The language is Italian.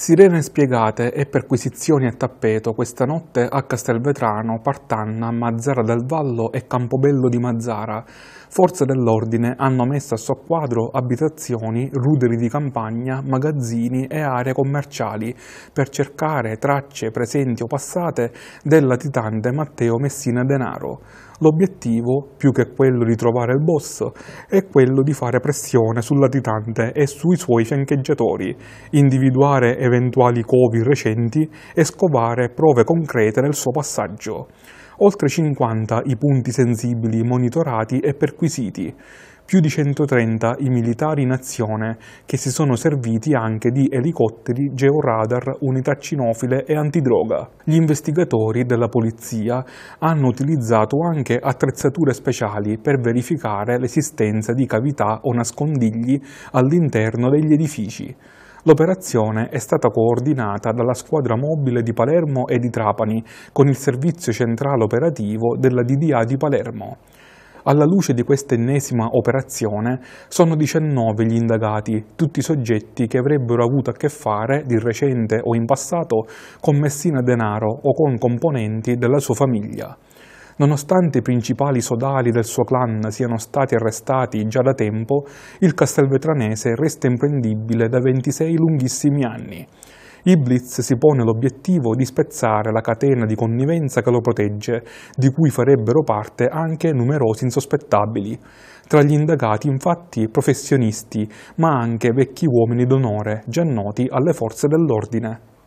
Sirene spiegate e perquisizioni a tappeto questa notte a Castelvetrano, Partanna, Mazzara del Vallo e Campobello di Mazzara. Forze dell'ordine hanno messo a soqquadro abitazioni, ruderi di campagna, magazzini e aree commerciali per cercare tracce presenti o passate del latitante Matteo Messina Denaro. L'obiettivo, più che quello di trovare il boss, è quello di fare pressione sul latitante e sui suoi fiancheggiatori, individuare eventuali covi recenti e scovare prove concrete del suo passaggio. Oltre 50 i punti sensibili monitorati e perquisiti, più di 130 i militari in azione che si sono serviti anche di elicotteri, georadar, unità cinofile e antidroga. Gli investigatori della polizia hanno utilizzato anche attrezzature speciali per verificare l'esistenza di cavità o nascondigli all'interno degli edifici. L'operazione è stata coordinata dalla squadra mobile di Palermo e di Trapani con il servizio centrale operativo della DDA di Palermo. Alla luce di questa ennesima operazione sono 19 gli indagati, tutti soggetti che avrebbero avuto a che fare, di recente o in passato, con Messina Denaro o con componenti della sua famiglia. Nonostante i principali sodali del suo clan siano stati arrestati già da tempo, il castelvetranese resta imprendibile da 26 lunghissimi anni. Il Blitz si pone l'obiettivo di spezzare la catena di connivenza che lo protegge, di cui farebbero parte anche numerosi insospettabili. Tra gli indagati infatti professionisti, ma anche vecchi uomini d'onore, già noti alle forze dell'ordine.